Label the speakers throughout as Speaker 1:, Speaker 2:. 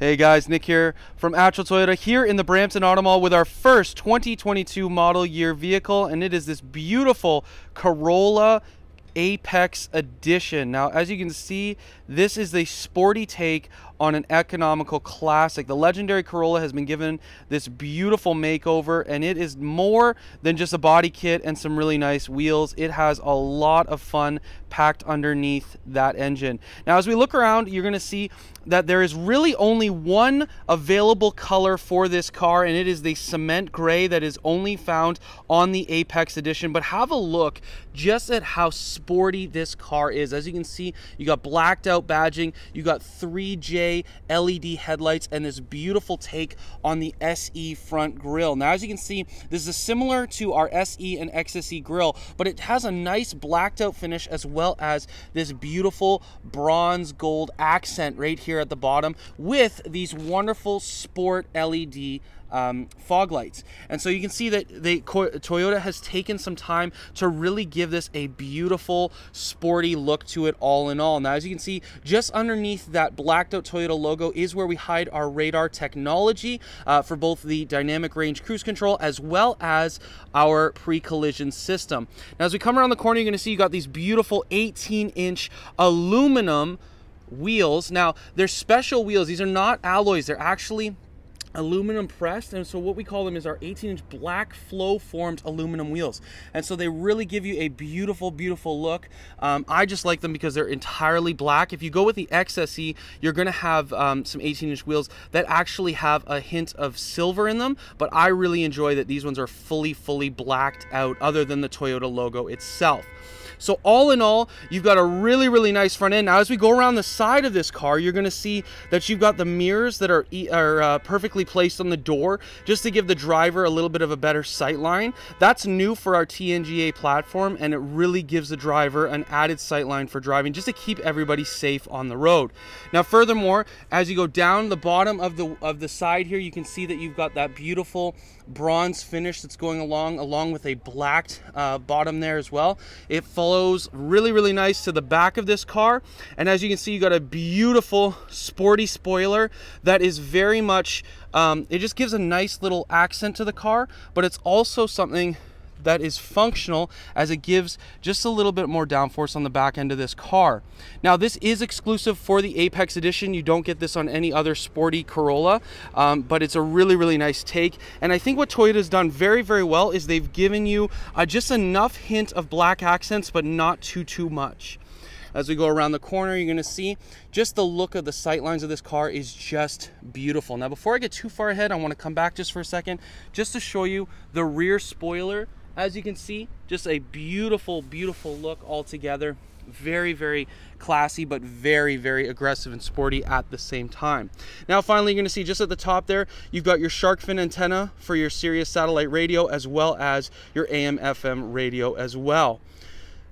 Speaker 1: Hey guys, Nick here from Attrell Toyota here in the Brampton Auto Mall with our first 2022 model year vehicle and it is this beautiful Corolla Apex Edition. Now as you can see this is the sporty take on an economical classic. The legendary Corolla has been given this beautiful makeover and it is more than just a body kit and some really nice wheels. It has a lot of fun packed underneath that engine. Now as we look around you're going to see that there is really only one available color for this car and it is the cement gray that is only found on the Apex edition but have a look just at how sporty this car is as you can see you got blacked out badging you got 3J LED headlights and this beautiful take on the SE front grille. Now, as you can see, this is similar to our SE and XSE grille, but it has a nice blacked out finish as well as this beautiful bronze gold accent right here at the bottom with these wonderful sport LED um, fog lights. And so you can see that they, Toyota has taken some time to really give this a beautiful, sporty look to it all in all. Now, as you can see, just underneath that blacked out Toyota logo is where we hide our radar technology uh, for both the dynamic range cruise control as well as our pre-collision system. Now, as we come around the corner, you're going to see you got these beautiful 18-inch aluminum wheels. Now, they're special wheels. These are not alloys. They're actually aluminum pressed and so what we call them is our 18 inch black flow formed aluminum wheels. And so they really give you a beautiful beautiful look. Um, I just like them because they're entirely black. If you go with the XSE you're gonna have um, some 18 inch wheels that actually have a hint of silver in them but I really enjoy that these ones are fully fully blacked out other than the Toyota logo itself so all in all, you've got a really, really nice front end. Now, as we go around the side of this car, you're gonna see that you've got the mirrors that are, are uh, perfectly placed on the door, just to give the driver a little bit of a better sight line. That's new for our TNGA platform, and it really gives the driver an added sight line for driving, just to keep everybody safe on the road. Now, furthermore, as you go down the bottom of the, of the side here, you can see that you've got that beautiful bronze finish that's going along, along with a blacked uh, bottom there as well. It really, really nice to the back of this car. And as you can see, you got a beautiful sporty spoiler that is very much, um, it just gives a nice little accent to the car, but it's also something that is functional as it gives just a little bit more downforce on the back end of this car. Now this is exclusive for the Apex Edition. You don't get this on any other sporty Corolla, um, but it's a really, really nice take. And I think what Toyota's done very, very well is they've given you uh, just enough hint of black accents, but not too, too much. As we go around the corner, you're gonna see just the look of the sight lines of this car is just beautiful. Now, before I get too far ahead, I wanna come back just for a second, just to show you the rear spoiler as you can see, just a beautiful, beautiful look altogether. Very, very classy, but very, very aggressive and sporty at the same time. Now, finally, you're gonna see just at the top there, you've got your shark fin antenna for your Sirius satellite radio, as well as your AM FM radio as well.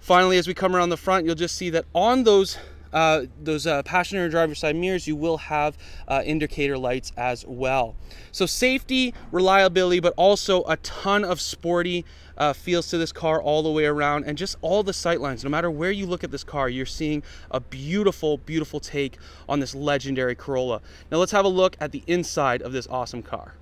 Speaker 1: Finally, as we come around the front, you'll just see that on those uh, those uh, passenger and driver side mirrors, you will have uh, indicator lights as well. So safety, reliability, but also a ton of sporty uh, feels to this car all the way around and just all the sight lines. No matter where you look at this car, you're seeing a beautiful, beautiful take on this legendary Corolla. Now let's have a look at the inside of this awesome car.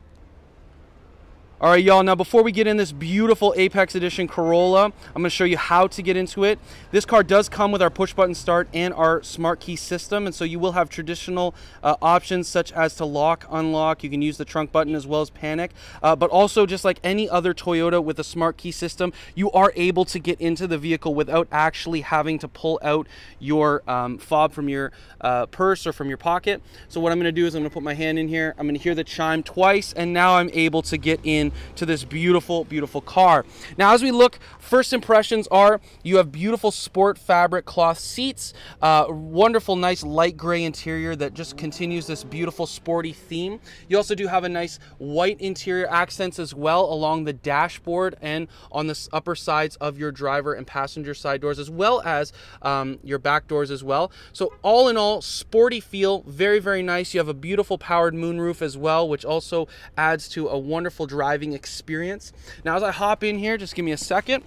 Speaker 1: All right, y'all, now before we get in this beautiful Apex Edition Corolla, I'm gonna show you how to get into it. This car does come with our push button start and our smart key system, and so you will have traditional uh, options such as to lock, unlock, you can use the trunk button as well as panic, uh, but also just like any other Toyota with a smart key system, you are able to get into the vehicle without actually having to pull out your um, fob from your uh, purse or from your pocket. So what I'm gonna do is I'm gonna put my hand in here, I'm gonna hear the chime twice, and now I'm able to get in to this beautiful, beautiful car. Now, as we look, first impressions are you have beautiful sport fabric cloth seats, uh, wonderful, nice light gray interior that just continues this beautiful sporty theme. You also do have a nice white interior accents as well along the dashboard and on the upper sides of your driver and passenger side doors, as well as um, your back doors as well. So all in all, sporty feel, very, very nice. You have a beautiful powered moonroof as well, which also adds to a wonderful drive driving experience. Now, as I hop in here, just give me a second.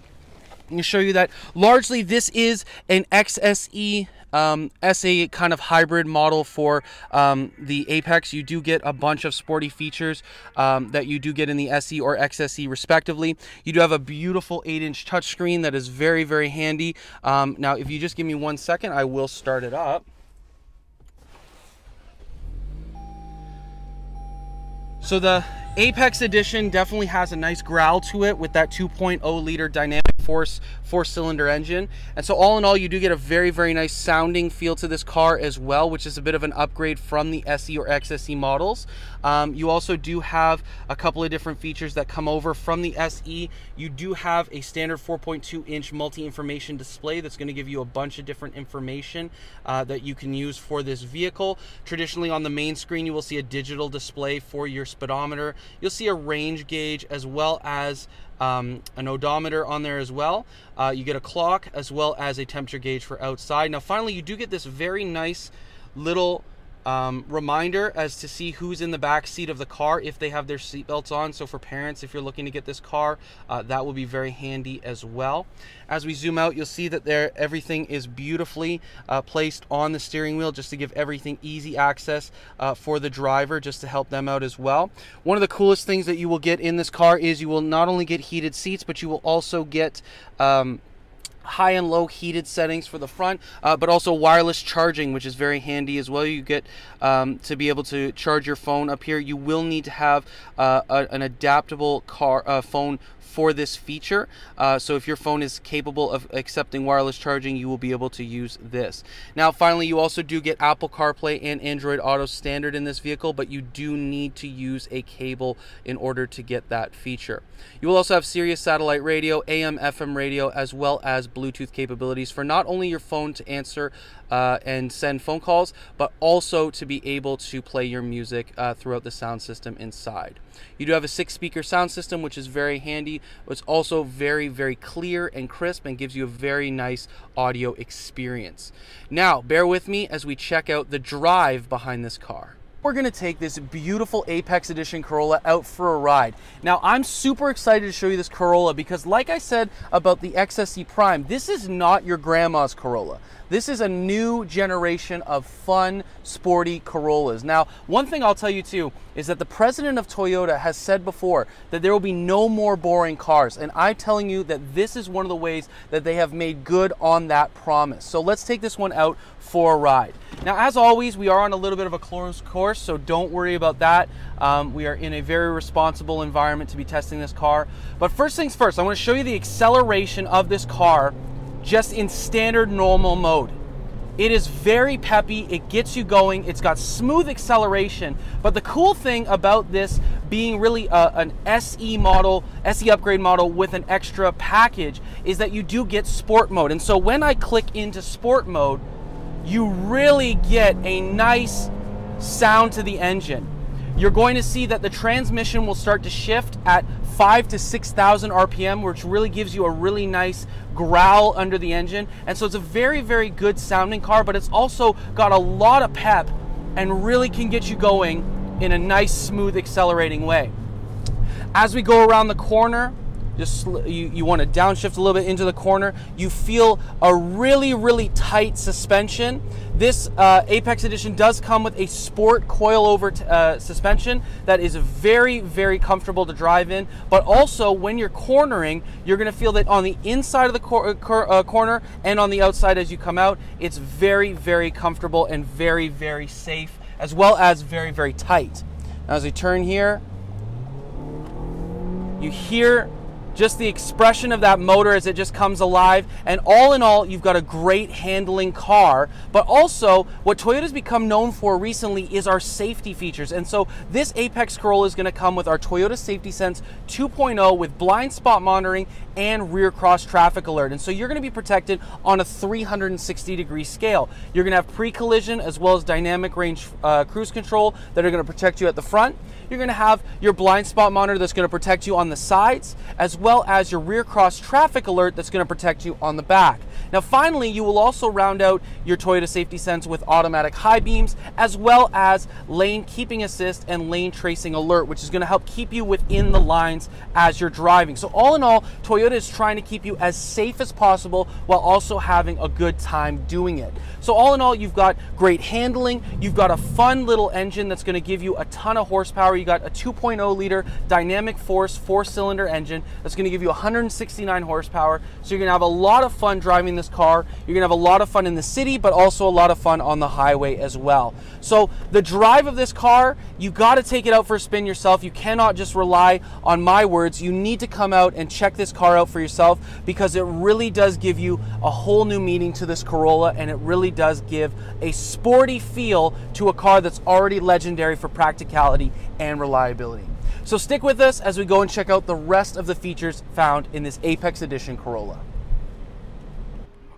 Speaker 1: I'm to show you that largely this is an XSE um, SE kind of hybrid model for um, the Apex. You do get a bunch of sporty features um, that you do get in the SE or XSE respectively. You do have a beautiful 8-inch touchscreen that is very, very handy. Um, now, if you just give me one second, I will start it up. So the Apex Edition definitely has a nice growl to it with that 2.0 liter dynamic force four cylinder engine. And so all in all, you do get a very, very nice sounding feel to this car as well, which is a bit of an upgrade from the SE or XSE models. Um, you also do have a couple of different features that come over from the SE. You do have a standard 4.2 inch multi-information display that's gonna give you a bunch of different information uh, that you can use for this vehicle. Traditionally on the main screen, you will see a digital display for your speedometer. You'll see a range gauge as well as um, an odometer on there as well. Uh, you get a clock as well as a temperature gauge for outside. Now, finally, you do get this very nice little um, reminder as to see who's in the back seat of the car if they have their seatbelts on. So for parents, if you're looking to get this car, uh, that will be very handy as well. As we zoom out, you'll see that there everything is beautifully uh, placed on the steering wheel just to give everything easy access uh, for the driver, just to help them out as well. One of the coolest things that you will get in this car is you will not only get heated seats, but you will also get um, high and low heated settings for the front, uh, but also wireless charging, which is very handy as well. You get um, to be able to charge your phone up here. You will need to have uh, a, an adaptable car uh, phone for this feature. Uh, so if your phone is capable of accepting wireless charging, you will be able to use this. Now, finally, you also do get Apple CarPlay and Android Auto standard in this vehicle, but you do need to use a cable in order to get that feature. You will also have Sirius satellite radio, AM, FM radio, as well as Bluetooth capabilities for not only your phone to answer uh, and send phone calls, but also to be able to play your music uh, throughout the sound system inside. You do have a six speaker sound system, which is very handy. It's also very, very clear and crisp and gives you a very nice audio experience. Now, bear with me as we check out the drive behind this car we're gonna take this beautiful Apex Edition Corolla out for a ride. Now, I'm super excited to show you this Corolla because like I said about the XSE Prime, this is not your grandma's Corolla. This is a new generation of fun, sporty Corollas. Now, one thing I'll tell you too is that the president of Toyota has said before that there will be no more boring cars. And I'm telling you that this is one of the ways that they have made good on that promise. So let's take this one out for a ride. Now, as always, we are on a little bit of a closed course, so don't worry about that. Um, we are in a very responsible environment to be testing this car. But first things first, I want to show you the acceleration of this car just in standard normal mode. It is very peppy, it gets you going, it's got smooth acceleration, but the cool thing about this being really a, an SE model, SE upgrade model with an extra package is that you do get sport mode. And so when I click into sport mode, you really get a nice sound to the engine. You're going to see that the transmission will start to shift at five to 6,000 RPM, which really gives you a really nice growl under the engine. And so it's a very, very good sounding car, but it's also got a lot of pep and really can get you going in a nice, smooth, accelerating way. As we go around the corner, just you, you want to downshift a little bit into the corner. You feel a really, really tight suspension. This uh, Apex Edition does come with a sport coilover uh, suspension that is very, very comfortable to drive in. But also, when you're cornering, you're going to feel that on the inside of the cor cor uh, corner and on the outside as you come out, it's very, very comfortable and very, very safe, as well as very, very tight. Now, as we turn here, you hear just the expression of that motor as it just comes alive. And all in all, you've got a great handling car. But also, what Toyota's become known for recently is our safety features. And so this Apex Corolla is going to come with our Toyota Safety Sense 2.0 with blind spot monitoring and rear cross traffic alert. And so you're going to be protected on a 360 degree scale. You're going to have pre-collision as well as dynamic range uh, cruise control that are going to protect you at the front. You're going to have your blind spot monitor that's going to protect you on the sides, as well as your rear cross traffic alert that's going to protect you on the back. Now finally, you will also round out your Toyota Safety Sense with automatic high beams, as well as lane keeping assist and lane tracing alert, which is gonna help keep you within the lines as you're driving. So all in all, Toyota is trying to keep you as safe as possible while also having a good time doing it. So all in all, you've got great handling, you've got a fun little engine that's gonna give you a ton of horsepower. You got a 2.0 liter dynamic force four cylinder engine that's gonna give you 169 horsepower. So you're gonna have a lot of fun driving this car. You're gonna have a lot of fun in the city, but also a lot of fun on the highway as well. So the drive of this car, you gotta take it out for a spin yourself. You cannot just rely on my words. You need to come out and check this car out for yourself because it really does give you a whole new meaning to this Corolla and it really does give a sporty feel to a car that's already legendary for practicality and reliability. So stick with us as we go and check out the rest of the features found in this Apex Edition Corolla.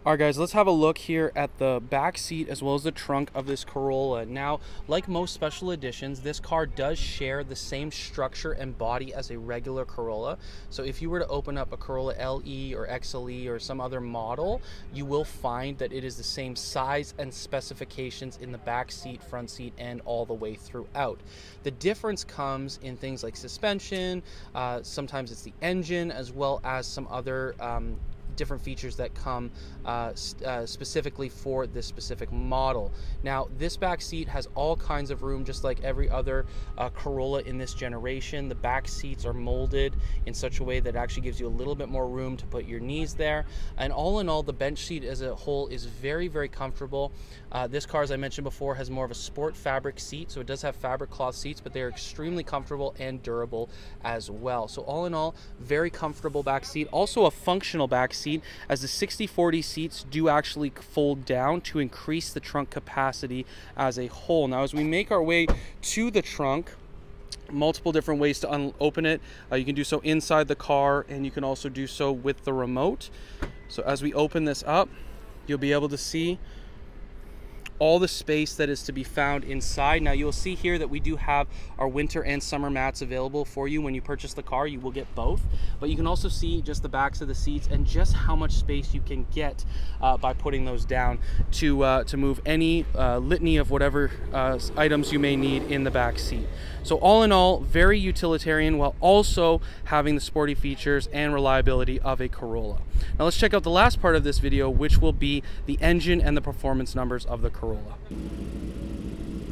Speaker 1: All right, guys, let's have a look here at the back seat as well as the trunk of this Corolla. Now, like most special editions, this car does share the same structure and body as a regular Corolla. So if you were to open up a Corolla LE or XLE or some other model, you will find that it is the same size and specifications in the back seat, front seat, and all the way throughout. The difference comes in things like suspension, uh, sometimes it's the engine, as well as some other um, different features that come uh, uh, specifically for this specific model. Now, this back seat has all kinds of room, just like every other uh, Corolla in this generation. The back seats are molded in such a way that actually gives you a little bit more room to put your knees there. And all in all, the bench seat as a whole is very, very comfortable. Uh, this car, as I mentioned before, has more of a sport fabric seat, so it does have fabric cloth seats, but they are extremely comfortable and durable as well. So all in all, very comfortable back seat. Also a functional back seat, as the 60-40 seats do actually fold down to increase the trunk capacity as a whole. Now, as we make our way to the trunk, multiple different ways to open it. Uh, you can do so inside the car and you can also do so with the remote. So as we open this up, you'll be able to see all the space that is to be found inside. Now you'll see here that we do have our winter and summer mats available for you when you purchase the car. You will get both, but you can also see just the backs of the seats and just how much space you can get uh, by putting those down to, uh, to move any uh, litany of whatever uh, items you may need in the back seat. So all in all, very utilitarian while also having the sporty features and reliability of a Corolla. Now let's check out the last part of this video, which will be the engine and the performance numbers of the Corolla. Corolla.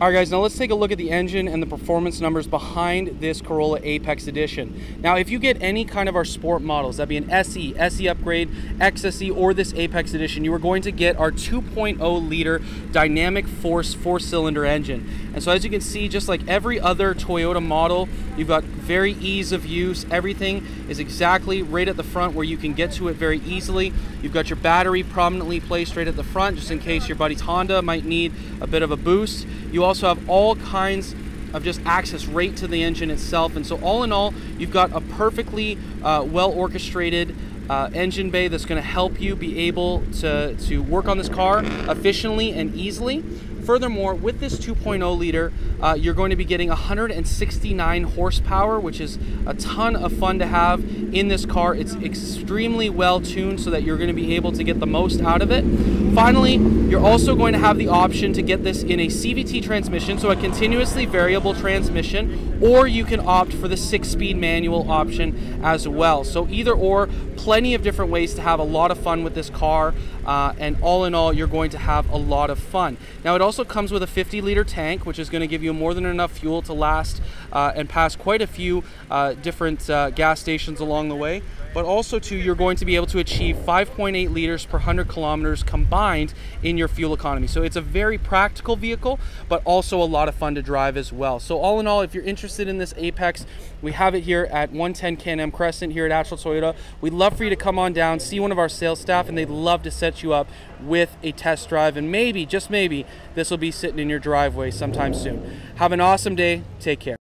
Speaker 1: All right, guys, now let's take a look at the engine and the performance numbers behind this Corolla Apex Edition. Now, if you get any kind of our sport models, that'd be an SE, SE upgrade, XSE, or this Apex Edition, you are going to get our 2.0 liter dynamic force four-cylinder engine. And so as you can see, just like every other Toyota model, you've got very ease of use. Everything is exactly right at the front where you can get to it very easily. You've got your battery prominently placed right at the front, just in case your buddy's Honda might need a bit of a boost. You also have all kinds of just access right to the engine itself. And so all in all, you've got a perfectly uh, well orchestrated uh, engine bay that's going to help you be able to, to work on this car efficiently and easily. Furthermore, with this 2.0 liter, uh, you're going to be getting 169 horsepower, which is a ton of fun to have in this car. It's extremely well tuned so that you're going to be able to get the most out of it. Finally, you're also going to have the option to get this in a CVT transmission, so a continuously variable transmission, or you can opt for the six-speed manual option as well. So either or, plenty of different ways to have a lot of fun with this car, uh, and all in all, you're going to have a lot of fun. Now, it also comes with a 50 liter tank, which is going to give you more than enough fuel to last uh, and pass quite a few uh, different uh, gas stations along the way but also too you're going to be able to achieve 5.8 liters per 100 kilometers combined in your fuel economy. So it's a very practical vehicle, but also a lot of fun to drive as well. So all in all, if you're interested in this Apex, we have it here at 110 Can-Am Crescent here at Attrell Toyota. We'd love for you to come on down, see one of our sales staff, and they'd love to set you up with a test drive. And maybe, just maybe, this will be sitting in your driveway sometime soon. Have an awesome day. Take care.